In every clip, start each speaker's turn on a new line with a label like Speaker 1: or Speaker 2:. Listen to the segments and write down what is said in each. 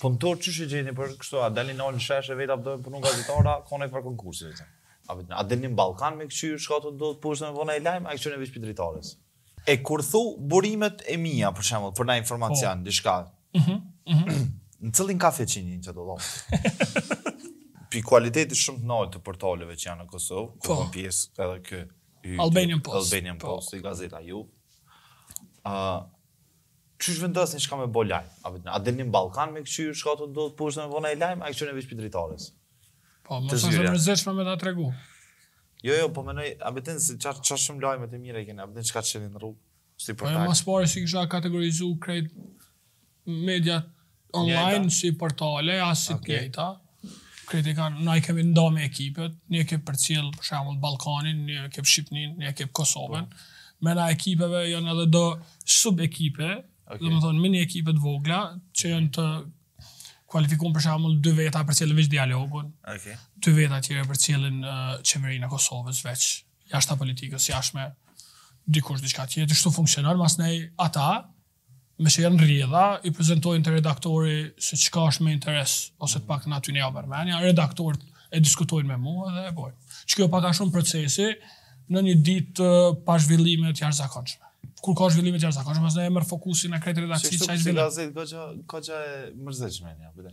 Speaker 1: Punëtor qysh i gjeni për kështu, a dalin në shesh vetë, a po dojnë me punu gazetar, apo nëpër konkurse, vetë. A, vetë, a delni në ballkon me këqyr, çka po ndodh poshtë me bo naj lajm, a këqyrni veç prej dritares. E kur thu burimet e mija, për shembull, për naj informacion, oh. diçka, mm -hmm. Mm -hmm. në cilin kafiq i nin që do do. Pi kualitetit shumë të naltë të portaleve që janë në Kosovë, ku
Speaker 2: po.
Speaker 1: pjesë edhe kë...
Speaker 2: Albanian Post.
Speaker 1: Albanian
Speaker 2: po.
Speaker 1: Post, i gazeta ju. Uh, Qysh vendosni çka me bo lajm? A, a delni në ballkon me këqyr çka po ndodh poshtë me bo naj lajm, a i këqyrni veç prej dritares?
Speaker 2: Po, është
Speaker 1: e
Speaker 2: mërzitshme me ta tregu.
Speaker 1: Jo, jo, po menoj, a vetëm se qaq, qaq shumë lajme të mira keni, a vetëm çka gjeni në rrugë? Si
Speaker 2: po,
Speaker 1: portal?
Speaker 2: Po, ma s'pari s'i kisha kategorizu krejt mediat online si portale as si okay. njëjta. Krejt i kanë, na i kemi nda me ekipet, një ekip përcjell, për shembull Ballkanin, një ekip Shqipnin, një ekip Kosovën. Po. Mrena ekipeve janë edhe do
Speaker 1: sub
Speaker 2: ekipe, okay. domethonë mini ekipe të vogla, që janë të kualifikum për shembull dy veta përcjellin veç dialogun.
Speaker 1: Okay.
Speaker 2: Dy veta tjera përcjellin uh, qeverinë e Kosovës veç jashtë politikës së jashtme, dikush diçka tjetër, kështu funksionon, masnej ata meqë janë n'rrjedha, i prezentojnë te redaktori se çka është me interes, ose të paktën atyne jau merr menja, redaktorët e diskutojnë me mua dhe e bojnë. Qekjo pak a shumë procesi në një ditë pa zhvillime t'jashtëzakonshme, kur ka zhvillime t'jashtëzakonshme, pastaj e merr fokusin e
Speaker 1: krejt
Speaker 2: redaksisë
Speaker 1: qaj
Speaker 2: zhvillim.
Speaker 1: Ka zë goxha goxha e mërzitshme ja, po.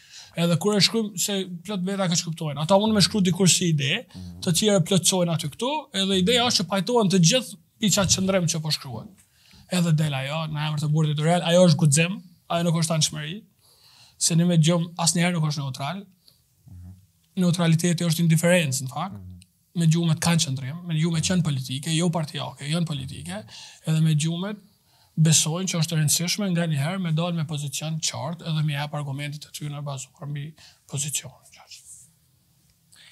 Speaker 2: Edhe kur e shkrujmë se plot veta keqkuptojnë. Ata mund me shkru dikush si ide, mhm. të tjerët plotësojnë aty këtu, edhe ideja është që pajtohen të gjithë mbi qat qëndrim që po shkruhet. Edhe del ajo në emër të bordit editorial, ajo është guxim, ajo nuk është anshmëri. Se një medium asnjëherë nuk është neutral. Mhm. Neutraliteti është indiferencë në fakt. Mhm. mediumet kanë qëndrim, mediumet janë politike, jo partiake, janë politike, edhe mediumet besojnë që është rëndësishme nganjëherë me dalë me pozicion t'qartë edhe me jap argumentet e tyne bazuar mbi pozicion.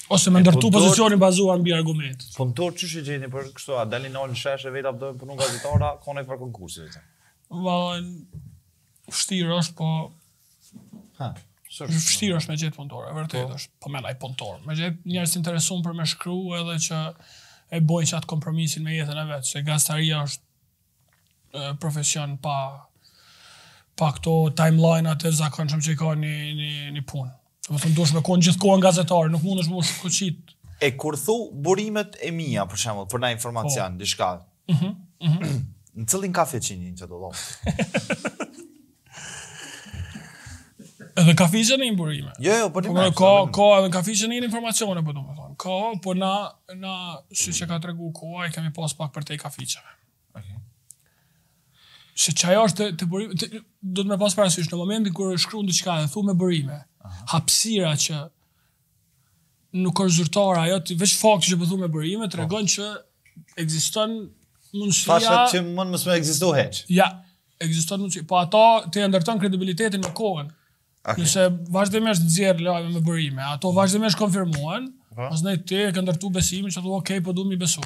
Speaker 2: Ose me ndërtu pozicionin bazuar mbi argument.
Speaker 1: Puntor qysh i gjeni për kështu, a dalin në shesh vetë a po dojnë me punu gazetar, apo
Speaker 2: nëpër konkurse? Valla, vshtirë është, po
Speaker 1: Ha.
Speaker 2: Vështirë është me gjetë punëtor, e vërtetë po. është, po menoj punëtor. Me gjetë njerëz t'interesum për me shkru edhe që e bojnë qat kompromisin me jetën e vet, se gazetaria është e, profesion pa, pa këto timeline-at e zakonshëm që i ka një, një, një punë. Domethonë duhesh me kon gjithë kohën gazetar, nuk mundesh m'u shkyç.
Speaker 1: E kur thu burimet e mija, për shembull, për naj informacion,
Speaker 2: po.
Speaker 1: diçka.
Speaker 2: Mhm. Mhm.
Speaker 1: Në cilin kafiq i nin që do dhom?
Speaker 2: Edhe kafiqe nin burime.
Speaker 1: Jo, jo,
Speaker 2: për
Speaker 1: një me.
Speaker 2: Ka, ka, edhe kafiqe nin informacione, po domethonë. Ka, për po na, na, siç ka tregu koha, i kemi pas pak përtej kafiqeve. Se çka është të, të burime, të, do të me pas parasysh në momentin kur e shkruan diçka e thu me burime. Hapësira që nuk është zyrtare ajo, ti veç fakti që po thu me burime po. tregon që ekziston mundësia.
Speaker 1: Pra që mund mos me ekzistu hiç.
Speaker 2: Ja, ekziston mundësi. Po ata të ndërton kredibilitetin në kohën.
Speaker 1: Okay.
Speaker 2: Nëse vazhdimisht nxjerr lajme me burime, ato vazhdimisht konfirmohen,
Speaker 1: po.
Speaker 2: pastaj ti e ke ndërtu besimin që thua, "Ok, po du me i besu."